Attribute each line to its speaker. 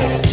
Speaker 1: Law.